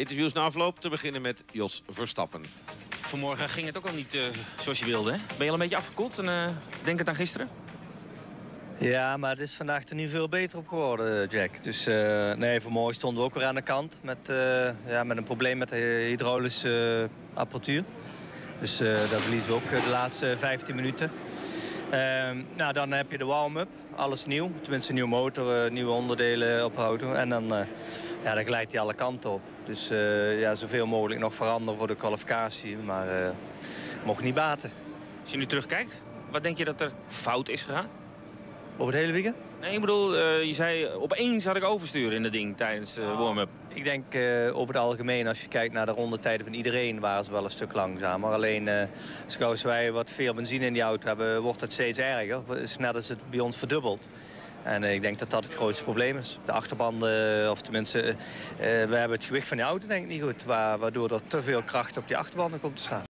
Interviews na afloop, te beginnen met Jos Verstappen. Vanmorgen ging het ook al niet uh, zoals je wilde. Hè? Ben je al een beetje afgekoeld en uh, denk het aan gisteren? Ja, maar het is vandaag er niet veel beter op geworden, Jack. Dus uh, nee, vanmorgen stonden we ook weer aan de kant met, ja, met een probleem met de hydraulische apparatuur. Dus dat verliezen we ook de laatste 15 minuten. Ehm, nou, dan heb je de warm-up, alles nieuw. Tenminste, nieuwe motor, nieuwe onderdelen op de auto. En dan, ja, dan glijdt hij alle kanten op. Dus ja, zoveel mogelijk nog veranderen voor de kwalificatie. Maar mocht niet baten. Als je nu terugkijkt, wat denk je dat er fout is gegaan? Over het hele weekend? Nee, ik bedoel, uh, je zei opeens had ik oversturen in het ding tijdens de uh, warm-up. Ik denk uh, over het algemeen, als je kijkt naar de rondetijden van iedereen, waren ze wel een stuk langzamer. Alleen, als wij wat veel benzine in die auto hebben, wordt het steeds erger. Net als het bij ons verdubbeld. En ik denk dat dat het grootste probleem is. De achterbanden, of tenminste, we hebben het gewicht van die auto denk ik niet goed. Waardoor er te veel kracht op die achterbanden komt te staan.